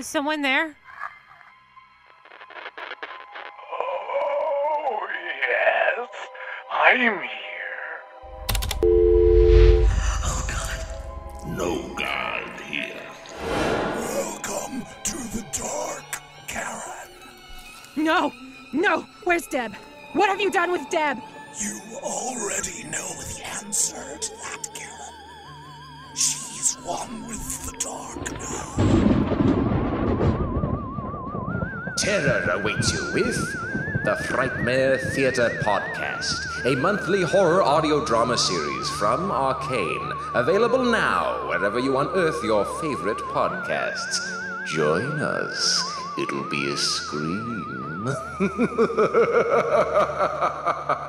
Is someone there? Oh, yes. I'm here. Oh, no guard here. Welcome to the dark, Karen. No! No! Where's Deb? What have you done with Deb? You already know the answer to that, Karen. She's one with the dark now. Terror awaits you with the Frightmare Theatre Podcast, a monthly horror audio drama series from Arcane, available now wherever you unearth your favorite podcasts. Join us. It'll be a scream.